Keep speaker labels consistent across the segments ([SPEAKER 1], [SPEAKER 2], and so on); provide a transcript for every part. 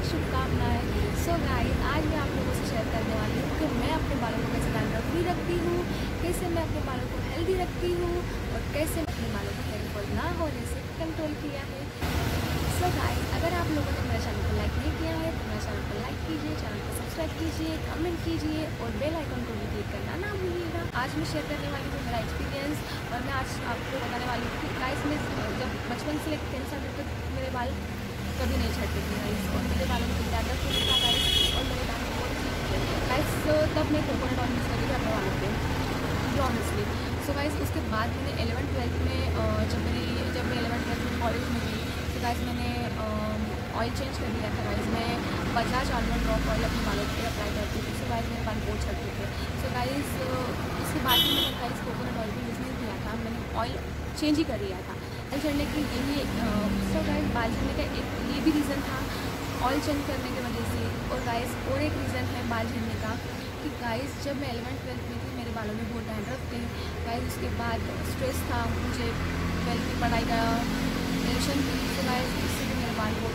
[SPEAKER 1] हार्दिक शुभकामनाएँ। So guys आज मैं आप लोगों से शेयर करने वाली हूँ कि मैं अपने बालों को कैसे डैंड्रफ फ्री रखती हूँ, कैसे मैं अपने बालों को हेल्दी रखती हूँ और कैसे अपने बालों को हेयर फॉल ना होने से कंट्रोल किया है। सो गाइस अगर आप लोगों ने मेरे चैनल को लाइक नहीं किया है तो मेरे चैनल को लाइक कीजिए चैनल को सब्सक्राइब कीजिए कमेंट कीजिए और बेल आइकन को भी क्लिक करना ना भूलिएगा। आज मैं शेयर करने वाली हूँ मेरा एक्सपीरियंस और मैं आज आपको बताने वाली हूँ कि गाइस में जब बचपन से लेकर टेंथ स्टैंडर्ड तक मेरे बाल कभी नहीं छटते थे। गाइस और मेरे बालों में ज़्यादा फूल था गाइस और मेरे बाल बहुत गाइस तब मैं कोकोनट ऑयल यूज़ करती थी अपने बालों पे ऑनेस्टली सो गाइस उसके बाद मैंने एलेवन ट्वेल्थ में जब मेरी जब मैं एलेवन ट्वेल्थ में कॉलेज में गई तो गाइस मैंने ऑयल चेंज कर दिया था गाइस मैं बजाज आलमंड ड्रॉप ऑयल अपने बालों पर अप्लाई करती थी सो गाइस मेरे बाल बहुत छटते थे। सो गाइस उसके बाद मैंने गाइस कोकोनट ऑयल भी यूज़ नहीं किया था, मैंने ऑयल चेंज ही कर दिया था। चढ़ने की यही सो गाइस बाल झड़ने का एक ये भी रीज़न था ऑयल चेंज करने की वजह से। और गाइस और एक रीज़न है बाल झड़ने का, कि गाइस जब मैं एलेवन ट्वेल्थ में थी, मेरे बालों में बहुत डैंड्रफ थे। गाइस उसके बाद स्ट्रेस था, मुझे ट्वेल्थ की पढ़ाई का टेंशन थी तो गाइस इससे भी मेरे बाल बहुत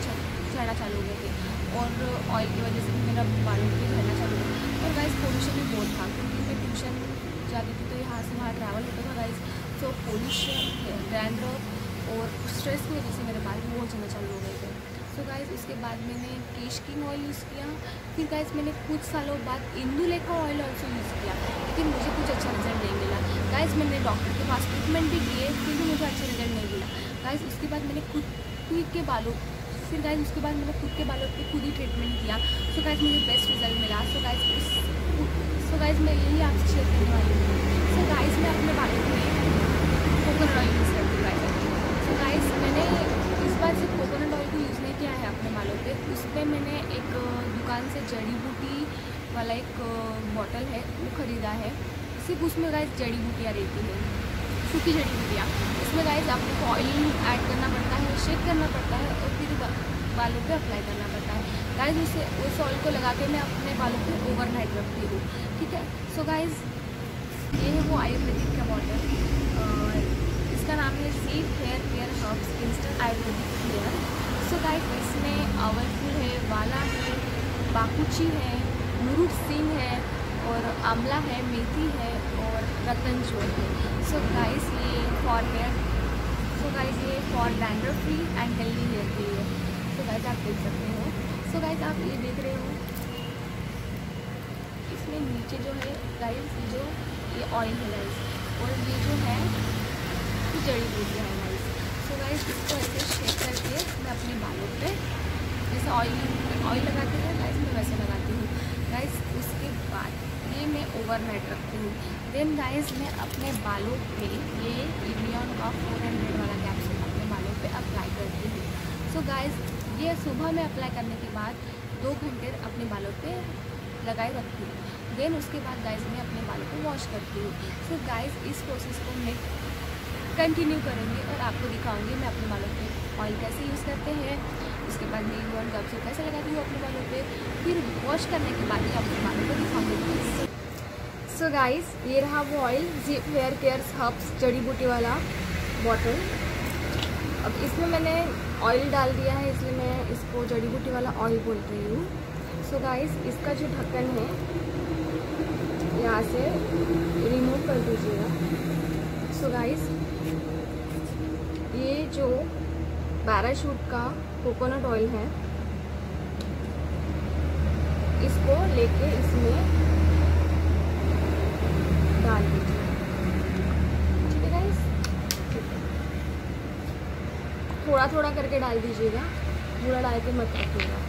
[SPEAKER 1] झड़ना चालू हो गए थे। और ऑयल की वजह से भी मेरा बालों भी झड़ना चालू हो गया। और गाइस पोल्यूशन भी बहुत था। क्योंकि मैं ट्यूशन जाती थी तो यहाँ से वहाँ ट्रैवल होता था गाइस तो पोल्यूशन डैंड्रफ और स्ट्रेस की वजह से मेरे बाल बहुत ज़्यादा चालू हो गए थे। सो so गाइज़ उसके बाद मैंने केश किंग ऑयल यूज़ किया। फिर गाइज़ मैंने कुछ सालों बाद इंदू लेखा ऑयल ऑल्सो यूज़ किया। लेकिन मुझे कुछ अच्छा रिज़ल्ट नहीं मिला। गाइज़ मैंने डॉक्टर के पास ट्रीटमेंट भी किए, फिर भी मुझे अच्छा रिज़ल्ट नहीं मिला। गाइज़ उसके बाद मैंने खुद खुद के बालों, फिर गाइज़ उसके बाद मैंने खुद के बालों पे खुद ही ट्रीटमेंट किया। सो गाइज़ मुझे बेस्ट रिज़ल्ट मिला। सो गाइज़ सो गाइज़ मैं यही आपसे शेयर करने वाली हूँ सो गाइज़ मैं अपने बालों में कोकोनट ऑयल यूज़ करती हूँ गाइज़ सो गाइस मैंने इस बार सिर्फ़ कोकोनट ऑयल को यूज़ नहीं किया है अपने बालों पे उस पर मैंने एक दुकान से जड़ी बूटी वाला एक बॉटल है वो ख़रीदा है सिर्फ़ उसमें गाइस जड़ी बूटियाँ रहती है, सूखी जड़ी बूटियाँ। उसमें गाइस आपको ऑयल ऐड करना पड़ता है शेक करना पड़ता है और फिर बालों पे अप्लाई करना पड़ता है। गाइस उसे, उस ऑयल को लगा के मैं अपने बालों पे ओवरनाइट रखती हूँ, ठीक है? सो गाइज़ ये है वो आयुर्वेदिक का बॉटल इसका नाम है seed hair care herbs instant ayurvedic hair so guys इसमें अवलफुल है, वाला है, बाकुची है मुरुख सिंह है और आंवला है, मेथी है और रतन चोर है। सो गाइस ये फॉर हेयर सो गाइस ये for dandruff free and healthy hair के लिए सो गाइस आप देख सकते हो। सो गाइस आप ये देख रहे हो। इसमें नीचे जो है गाइस ये जो, ये ऑयल है गाइस और ये जो है जड़ी बूटियाँ है गाइस सो गाइस इसको ऐसे शेक करके मैं अपने बालों पे, जैसे ऑयल ऑयल लगाती है गाइस मैं वैसे लगाती हूँ। गाइस उसके बाद ये मैं ओवरनाइट रखती हूँ। देन गाइस मैं अपने बालों पे, ये इवियन का फोर हंड्रेड वाला कैप्सूल अपने बालों पे अप्लाई करती हूँ। सो गाइस ये सुबह में अप्लाई करने के बाद दो घंटे अपने बालों पे लगाए रखती हूँ। देन उसके बाद गाइस मैं अपने बालों को वॉश करती हूँ। सो गाइस इस प्रोसेस को मैं कंटिन्यू करेंगे और आपको दिखाऊँगी मैं अपने बालों पे ऑयल कैसे यूज़ करते हैं। उसके बाद मैं वन कैप्सूल कैसे लगाती हूँ अपने बालों पे? फिर वॉश करने के बाद ही अपने बालों को दिखाऊँगी। सो गाइस ये रहा वो ऑयल जीप हेयर केयर हब्स जड़ी बूटी वाला बॉटल अब इसमें मैंने ऑयल डाल दिया है, इसलिए मैं इसको जड़ी बूटी वाला ऑयल बोल रही हूँ। सो गाइस इसका जो ढक्कन है, यहाँ से रिमूव कर दीजिएगा। सो गाइस ये जो पैराशूट का कोकोनट ऑयल है। इसको लेके इसमें डाल दीजिए। ठीक है गाइस थोड़ा थोड़ा करके डाल दीजिएगा। पूरा डाल के मत रखिएगा।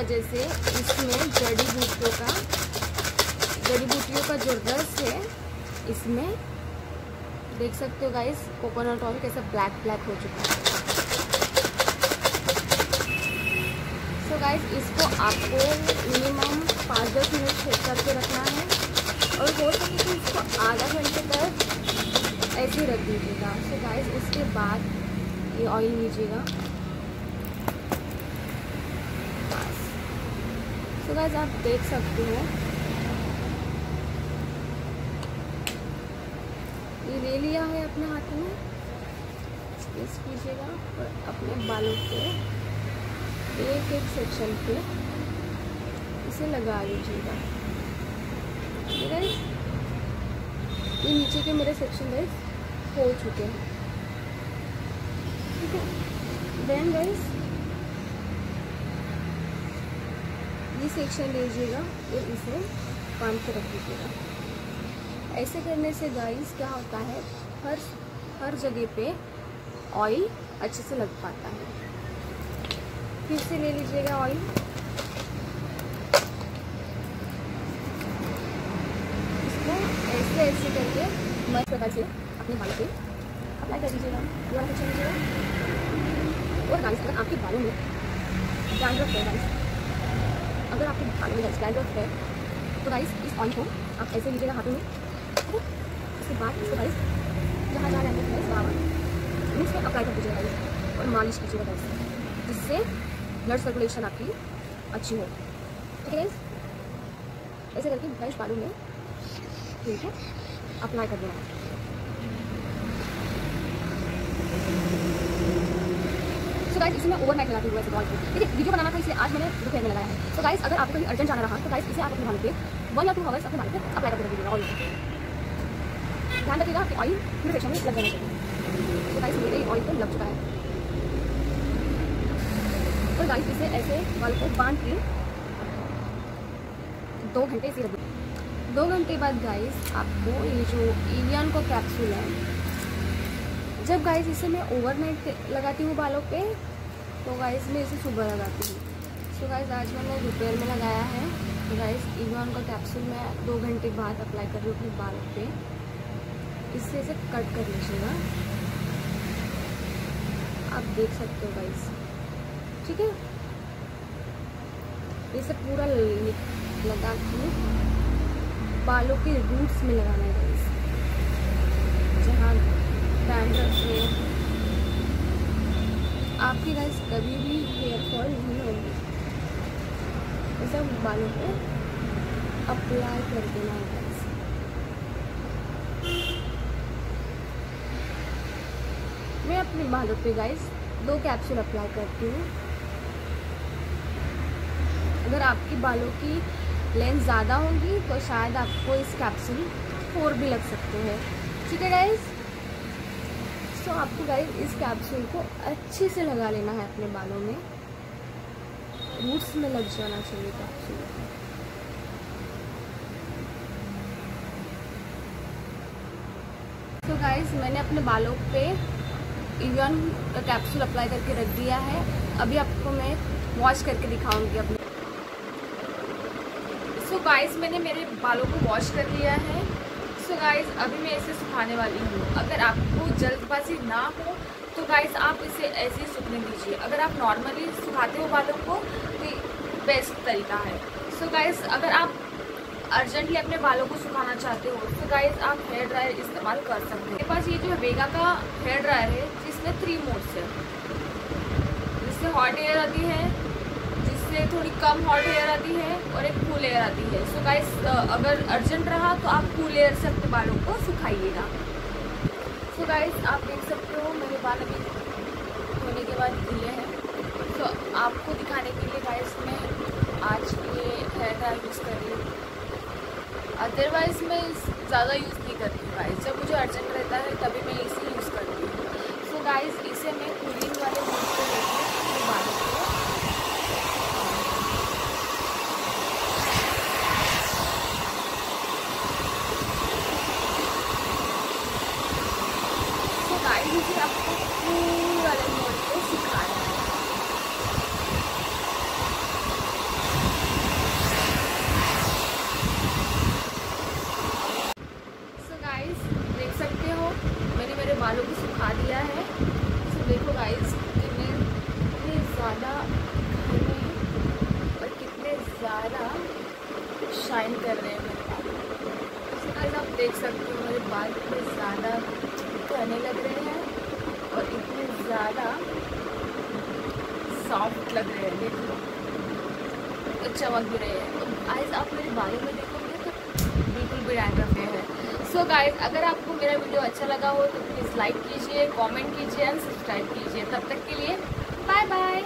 [SPEAKER 1] वजह से इसमें जड़ी बूटियों का, जड़ी बूटियों का जो रस है, इसमें देख सकते हो गाइस कोकोनट ऑयल कैसे ब्लैक ब्लैक हो चुका है। सो so गाइस इसको आपको मिनिमम पाँच दस मिनट छेक करके रखना है और हो सके तो इसको आधा घंटे तक ऐसे रख दीजिएगा। सो गाइस उसके बाद ये ऑयल लीजिएगा। तो गाइज़ आप देख सकते हो। ये ले लिया है अपने हाथ में। स्पेस कीजिएगा और अपने बालों पे, एक एक सेक्शन पे इसे लगा लीजिएगा। ये नीचे के मेरे सेक्शन गाइस हो चुके हैं। ठीक है? देन गाइस ये सेक्शन लीजिएगा और इसे बाँध के रख दीजिएगा। ऐसे करने से गाइस क्या होता है? हर हर जगह पे ऑयल अच्छे से लग पाता है। फिर से ले लीजिएगा ऑयल इसको ऐसे ऐसे करके मस्त प्रकार से अपने बालों पे अप्लाई कर दीजिएगा। लीजिएगा और गाइस अगर आपके बालों में डैंड्रफ है गाइस अगर आपके बालों में डैंड्रफ है तो राइस इस ऑयल को आप ऐसे लीजिएगा हाथों में उसके बाद इसको गाइस जहाँ जहाँ रहते हैं वहाँ मुझ पर अप्लाई कर दीजिएगा राइस और मालिश कीजिएगा गाइस जिससे ब्लड सर्कुलेशन आपकी अच्छी हो। ठीक है ऐसे करके गाइस बालों में, ठीक है अप्लाई कर देना। गाइस इसे मैं ओवरनाइट लगाती हूँ ऐसे बॉल ठीक है वीडियो बनाना था इसलिए आज मैंने दोपहर में लगाया है। सो गाइस अगर आपको कहीं अर्जेंट जाना रहा तो गाइस इसे आप अपने बालों पे वन या टू आवर्स अपने बालों पे अप्लाई करके रखिएगा ऑयल ध्यान रखिएगा कि ऑयल पूरे सेक्शन में लग जाना चाहिए। तो गाइस मेरे ऑयल तो लग चुका है। तो गाइस इसे ऐसे बाल को बाँध के दो घंटे से रख दो। घंटे बाद गाइस आपको ये जो एवियन का कैप्सूल है, जब गाइस इसे मैं ओवरनाइट लगाती हूँ बालों पे तो गाइस मैं इसे सुबह लगाती हूँ। सो गाइस आज मैंने दोपहर में लगाया है। तो गाइस एवियन का कैप्सूल मैं दो घंटे बाद अप्लाई कर रही हूँ अपने बालों पे। इससे इसे कट कर लीजिएगा। आप देख सकते हो गाइस ठीक है? इसे पूरा लगा के बालों के रूट्स में लगाना है गाइस जहाँ डैंड्रफ है आपके गाइस कभी भी हेयर फॉल नहीं होगी। सब बालों पे अप्लाई कर देना है मैं अपने बालों पे गाइस दो कैप्सूल अप्लाई करती हूँ। अगर आपकी बालों की लेंथ ज़्यादा होगी तो शायद आपको इस कैप्सूल फोर भी लग सकते हैं। ठीक है गाइस तो आपको गाइस इस कैप्सूल को अच्छे से लगा लेना है अपने बालों में। रूट्स में लग जाना चाहिए कैप्सूल तो गाइस मैंने अपने बालों पे इवन कैप्सूल अप्लाई करके रख दिया है। अभी आपको मैं वॉश करके दिखाऊँगी अपने। सो so गाइस मैंने मेरे बालों को वॉश कर लिया है। सो गाइस अभी मैं इसे सुखाने वाली हूँ। अगर आपको जल्दबाजी ना हो तो गाइस आप इसे ऐसे ही सूखने दीजिए। अगर आप नॉर्मली सुखाते हो बालों को तो बेस्ट तरीका है। सो so गाइस अगर आप अर्जेंटली अपने बालों को सुखाना चाहते हो तो गाइस आप हेयर ड्रायर इस्तेमाल कर सकते हैं। मेरे पास ये जो है वेगा का हेयर ड्रायर है, जिसमें थ्री मोड्स है। जिससे हॉट एयर आती है जिससे थोड़ी कम हॉट एयर आती है और एक कूल एयर आती है। सो गाइस अगर अर्जेंट रहा तो आप कूल एयर से अपने बालों को सुखाइएगा। सो गाइस आप देख सकते हो, मेरे बाल अभी धोने के बाद धुले हैं। तो आपको दिखाने के लिए गाइस मैं आज ये हेयर ड्रायर यूज़ कर रही हूँ। अदरवाइज़ मैं ज़्यादा यूज़ नहीं करती हूँ गाइस जब मुझे अर्जेंट रहता है, तभी मैं इसे यूज़ करती हूँ। सो गाइस इसे मैं कूलिंग वाले मोड पे लेके अपने बालों को सो गाइस इसे आपको कूल वाले मोड पे सिखाना है बालों को सुखा दिया है तो देखो गाइस कितने कितने ज़्यादा घने और कितने ज़्यादा शाइन कर रहे हैं मेरे बाल तो गाइस आप देख सकते हो मेरे बाल कितने ज़्यादा घने लग रहे हैं और इतने ज़्यादा सॉफ्ट लग रहे हैं, देख लो। देखो चमक भी रहे हैं। तो आइज़ आप मेरे बालों में देखोगे तो बिल्कुल भी डैंड्रफ हैं। सो गाइज़ अगर आपको मेरा वीडियो अच्छा लगा हो तो प्लीज़ लाइक कीजिए कमेंट कीजिए एंड सब्सक्राइब कीजिए। तब तक के लिए बाय बाय